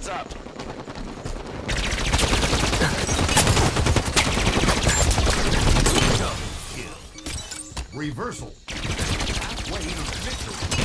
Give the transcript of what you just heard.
Squad's up. Reversal. Halfway to victory.